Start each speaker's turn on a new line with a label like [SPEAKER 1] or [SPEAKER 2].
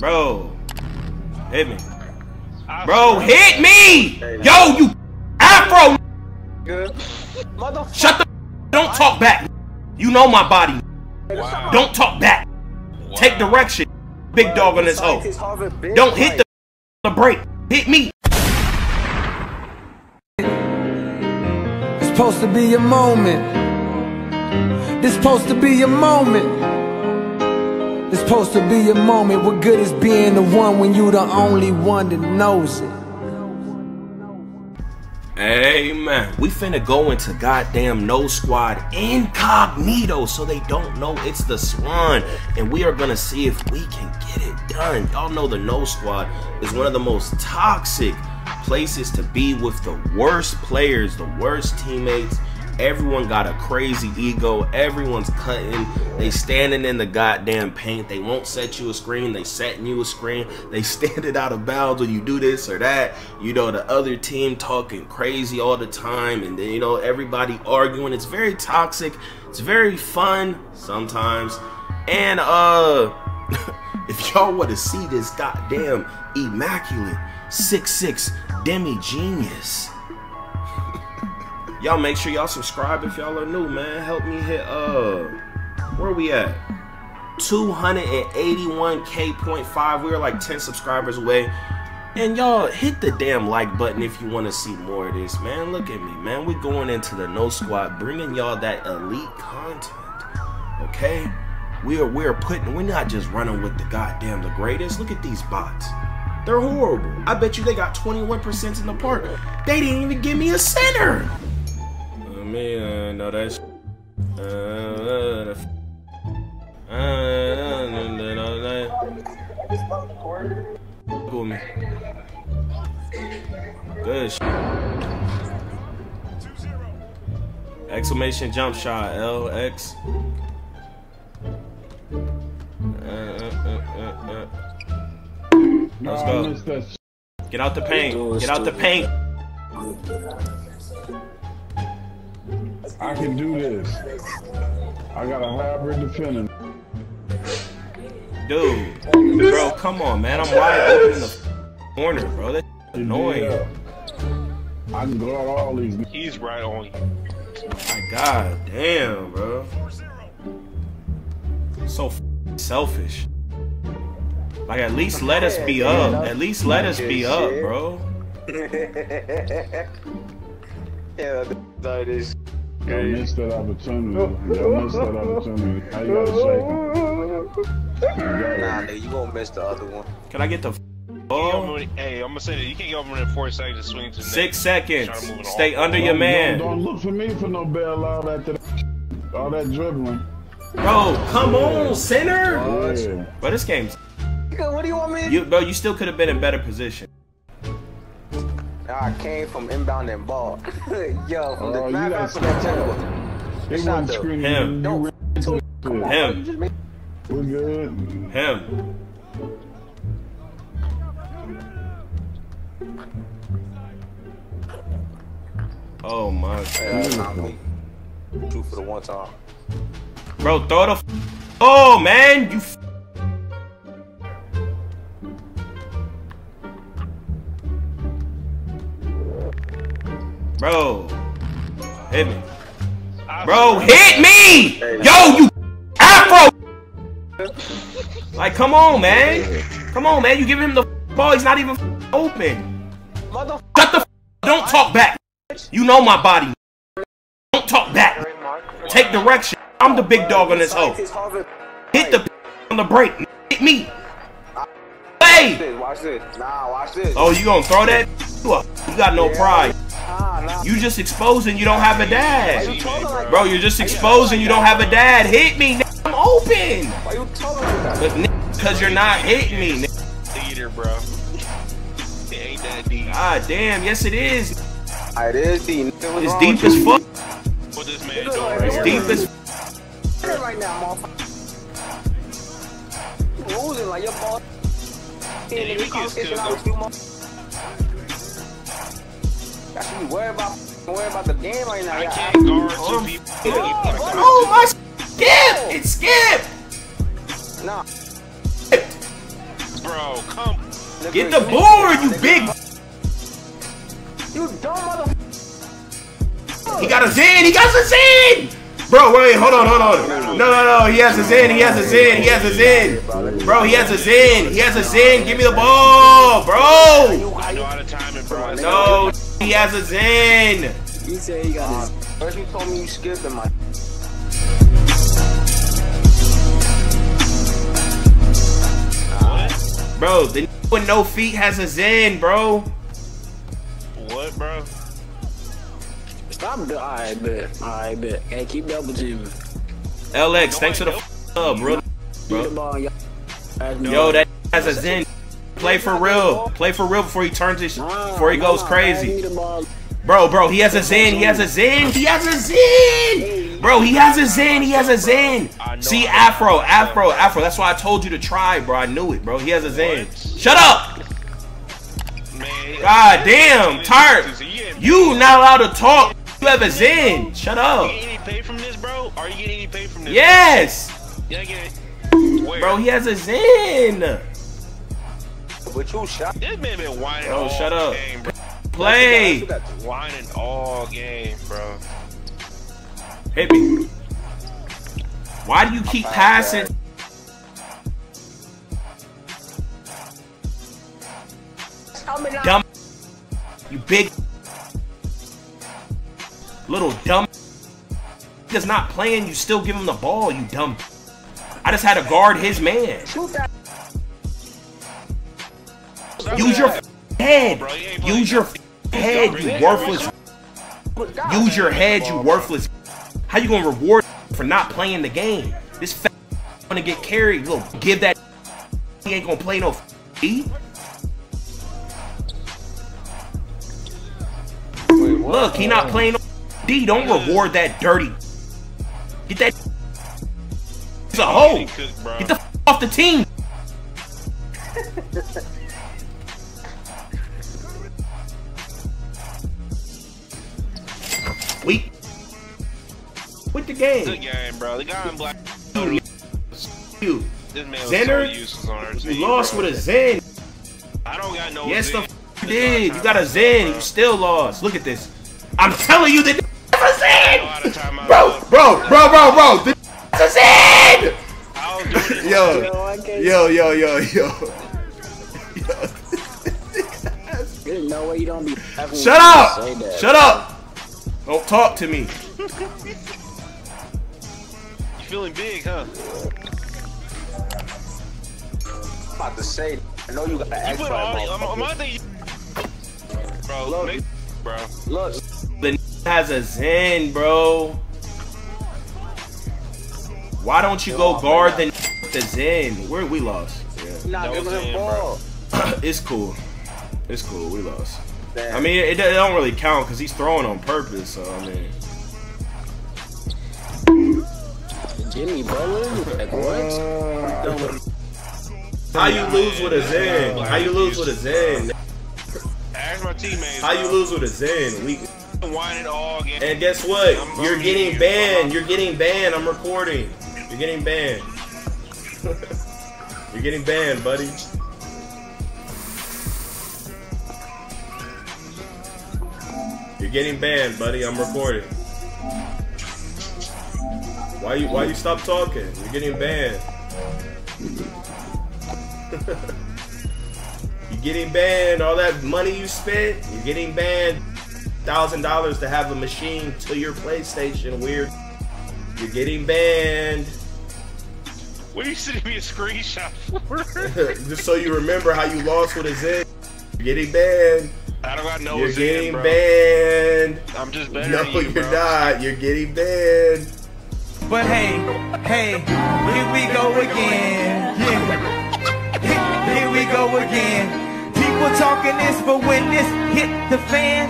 [SPEAKER 1] Bro. Hit me. Bro, hit me! Yo, you afro! Shut the Don't talk back. You know my body.
[SPEAKER 2] Wow.
[SPEAKER 1] Don't talk back. Take direction. Big dog on this hoe.
[SPEAKER 3] Scientist Harvard bitch,
[SPEAKER 1] Don't hit the, the brake. Hit me.
[SPEAKER 4] It's supposed to be a moment. This supposed to be a moment. It's supposed to be a moment. What good is being the one when you the only one that knows it?
[SPEAKER 1] Amen. We finna go into goddamn no squad incognito so they don't know it's the swan. And we are gonna see if we can get it done. Y'all know the no squad is one of the most toxic places to be with the worst players, the worst teammates. Everyone got a crazy ego. Everyone's cutting. They standing in the goddamn paint. They won't set you a screen. They setting you a screen. They standing out of bounds when you do this or that. You know, the other team talking crazy all the time. And then, you know, everybody arguing. It's very toxic. It's very fun sometimes. And, uh, if y'all want to see this goddamn immaculate 6'6 demi genius. Y'all make sure y'all subscribe if y'all are new, man. Help me hit uh where we at? 281k point five. We're like 10 subscribers away. And y'all hit the damn like button if you want to see more of this, man. Look at me, man. We're going into the no squad, bringing y'all that elite content. Okay? We are we're putting we're not just running with the goddamn the greatest. Look at these bots. They're horrible. I bet you they got 21% in the park. They didn't even give me a center. I mean, uh, no, that's. Uh, uh, the f- uh, uh, no, no, no. Look me. Good. sh- Exclamation jump shot. LX. Uh, uh, uh, uh, uh. Let's go.
[SPEAKER 2] missed that sh-
[SPEAKER 1] Get out the paint. Get out the paint.
[SPEAKER 2] I can do this. I got a hybrid defender.
[SPEAKER 1] Dude, bro, come on, man. I'm wide open in the corner, bro. That's annoying.
[SPEAKER 2] Yeah. I can guard all these.
[SPEAKER 5] He's right on you.
[SPEAKER 1] My god damn, bro. So f- selfish. Like at least let us be up. At least let us be up, bro.
[SPEAKER 3] Yeah, that is.
[SPEAKER 2] Y'all missed that opportunity. Y'all missed that opportunity. Now you gotta shake
[SPEAKER 3] Nah, nigga, you gonna miss the other one.
[SPEAKER 1] Can I get the f- ball?
[SPEAKER 5] Hey, I'm gonna say that you can't get over in four seconds to swing to
[SPEAKER 1] Six
[SPEAKER 5] next.
[SPEAKER 1] seconds.
[SPEAKER 5] To
[SPEAKER 1] Stay
[SPEAKER 5] all-
[SPEAKER 1] under your man.
[SPEAKER 2] Don't, don't look for me for no bailout after that. All that dribbling.
[SPEAKER 1] Bro, come on, center.
[SPEAKER 2] Yeah.
[SPEAKER 1] Bro, this game's
[SPEAKER 3] what do you want me to
[SPEAKER 1] you, bro. You still could have been in better position.
[SPEAKER 3] Nah, I came from inbound and ball. Yo, from the oh,
[SPEAKER 2] you
[SPEAKER 3] matter
[SPEAKER 2] got
[SPEAKER 3] of fact, from that tempo.
[SPEAKER 2] They
[SPEAKER 3] It's
[SPEAKER 2] wasn't
[SPEAKER 3] not the-
[SPEAKER 2] screening
[SPEAKER 1] Him.
[SPEAKER 2] you. You
[SPEAKER 3] Don't
[SPEAKER 2] ran
[SPEAKER 3] f-
[SPEAKER 2] into
[SPEAKER 3] Come on,
[SPEAKER 1] Him.
[SPEAKER 3] you just made-
[SPEAKER 2] We're good.
[SPEAKER 1] Him. Oh my god.
[SPEAKER 3] Yeah, that's not me. Two for the one time.
[SPEAKER 1] Bro, throw the. F- oh man, you. Bro, hit me. Bro, hit me! Yo, you afro! Like, come on, man. Come on, man. You give him the ball. He's not even open. Shut the. F- don't talk back. You know my body. Don't talk back. Take direction. I'm the big dog on this hoe. Hit the on the break. Hit me. Hey!
[SPEAKER 3] Watch this. Nah, watch this.
[SPEAKER 1] Oh, you gonna throw that? You got no pride. You just exposing you don't have a dad. Bro, you're just exposing you don't have a dad. Hit me. I'm open. But cause you're not hitting me.
[SPEAKER 5] Theater, bro. It ain't that deep.
[SPEAKER 1] God damn, yes it is.
[SPEAKER 3] Ah, It is deep.
[SPEAKER 1] It's deep as fuck. It's deep as
[SPEAKER 3] right now, motherfucker. Losing like your ball.
[SPEAKER 5] Yeah,
[SPEAKER 3] you competition
[SPEAKER 5] still
[SPEAKER 3] motherfucker. Y'all be worried about worried about the game right now.
[SPEAKER 5] I can't guard two
[SPEAKER 1] Um,
[SPEAKER 5] people.
[SPEAKER 1] Oh my skip! It skipped!
[SPEAKER 3] Nah.
[SPEAKER 5] bro. Come.
[SPEAKER 1] Get the
[SPEAKER 3] you-
[SPEAKER 1] board, you big.
[SPEAKER 3] You dumb mother.
[SPEAKER 1] He got a Zen. He got a Zen. Bro, wait, hold on, hold on. No, no, no. He has a Zen. He has a Zen. He has a Zen. Bro, he has a Zen. He has a Zen. Give me the ball, bro.
[SPEAKER 5] I know how to time it, bro.
[SPEAKER 1] No, he has a Zen.
[SPEAKER 6] He said he got his.
[SPEAKER 3] First you told me you skipped him, my.
[SPEAKER 5] What?
[SPEAKER 1] Bro, the with no feet has a Zen, bro.
[SPEAKER 5] What, bro?
[SPEAKER 6] Stop. do- Alright, bet. Alright, bet. Hey, keep double teaming.
[SPEAKER 1] LX, thanks for the sub, bro.
[SPEAKER 6] Beat the ball.
[SPEAKER 1] Yo, that has a Zen. Play for real. Play for real before he turns his before he goes crazy. Bro, bro, he has a Zen. He has a Zen. He has a Zen. Bro, he has a Zen. He has a Zen. See, Afro, Afro, Afro. That's why I told you to try, bro. I knew it, bro. He has a Zen. Shut up. God damn, tired. You not allowed to talk. You have a Zen. Shut up.
[SPEAKER 5] get any pay from this, bro? Are you getting any from this?
[SPEAKER 1] Yes.
[SPEAKER 5] Yeah, I get it. Where?
[SPEAKER 1] Bro, he has a Zen.
[SPEAKER 3] But you shot.
[SPEAKER 5] This man been whining
[SPEAKER 1] oh,
[SPEAKER 5] all
[SPEAKER 1] shut up.
[SPEAKER 5] game, bro.
[SPEAKER 1] Play.
[SPEAKER 5] Whining all game, bro.
[SPEAKER 1] Hit me. Why do you keep passing? Dumb. You big. Little dumb. He does not playing. You still give him the ball. You dumb. I just had to guard his man. Use your head. Use your head. You worthless. Use your head. You worthless. How you gonna reward for not playing the game? This fat gonna get carried. Look, give that. He ain't gonna play no. E. Look, he not playing no D. Don't reward that dirty. Get that. He's a hoe.
[SPEAKER 5] Getting cooked, bro.
[SPEAKER 1] Get the f- off the team. We with the
[SPEAKER 5] Good
[SPEAKER 1] game.
[SPEAKER 5] game, bro. The guy in black.
[SPEAKER 1] You, you,
[SPEAKER 5] This man
[SPEAKER 1] Zenner,
[SPEAKER 5] so useless on our
[SPEAKER 1] you
[SPEAKER 5] team.
[SPEAKER 1] lost
[SPEAKER 5] bro.
[SPEAKER 1] with a Zen.
[SPEAKER 5] I don't got no.
[SPEAKER 1] Yes, the you did. You got a Zen. You still lost. Look at this. I'm telling you that a
[SPEAKER 5] I know how to
[SPEAKER 1] Zen. Bro, bro, bro, bro, bro. The a Zen.
[SPEAKER 5] I was.
[SPEAKER 1] Yo, yo, yo, yo, yo.
[SPEAKER 6] There's no way you don't be.
[SPEAKER 1] Shut up! Shut up! Don't talk to me.
[SPEAKER 5] You feeling big, huh?
[SPEAKER 3] I'm about to say. I know you got an
[SPEAKER 5] You
[SPEAKER 3] X
[SPEAKER 5] put I'm, I'm, I think. Bro,
[SPEAKER 3] Look.
[SPEAKER 5] make, bro.
[SPEAKER 3] Look,
[SPEAKER 1] The has a Zen, bro. Why don't you go guard the the Zen? Where we lost? Yeah.
[SPEAKER 3] you not
[SPEAKER 5] That
[SPEAKER 3] giving
[SPEAKER 5] was
[SPEAKER 3] him ball.
[SPEAKER 1] it's cool. It's cool. We lost.
[SPEAKER 3] Damn.
[SPEAKER 1] I mean, it, it don't really count because he's throwing on purpose. So I mean,
[SPEAKER 6] Jimmy Butler? Like what?
[SPEAKER 1] Uh, how you lose with a Zen? How you lose with a Zen?
[SPEAKER 5] Ask my teammates.
[SPEAKER 1] How you lose with a Zen? We
[SPEAKER 5] been whining all game.
[SPEAKER 1] And guess what? You're getting banned. You're getting banned. I'm recording. You're getting banned. You're getting banned, buddy. You're getting banned, buddy. I'm recording. Why you why you stop talking? You're getting banned. you're getting banned. All that money you spent, you're getting banned. Thousand dollars to have a machine to your PlayStation. Weird. You're getting banned.
[SPEAKER 5] What are you sending me a screenshot for?
[SPEAKER 1] Just so you remember how you lost with a Zen. You're getting banned.
[SPEAKER 5] I don't got no
[SPEAKER 1] You're
[SPEAKER 5] Zen,
[SPEAKER 1] getting
[SPEAKER 5] bro.
[SPEAKER 1] banned.
[SPEAKER 5] I'm just better
[SPEAKER 1] No,
[SPEAKER 5] than you,
[SPEAKER 1] you're
[SPEAKER 5] bro.
[SPEAKER 1] not. You're getting banned.
[SPEAKER 7] But hey, hey, here we go again. Yeah. Here- Here we go again. People talking this, but when this hit the fan,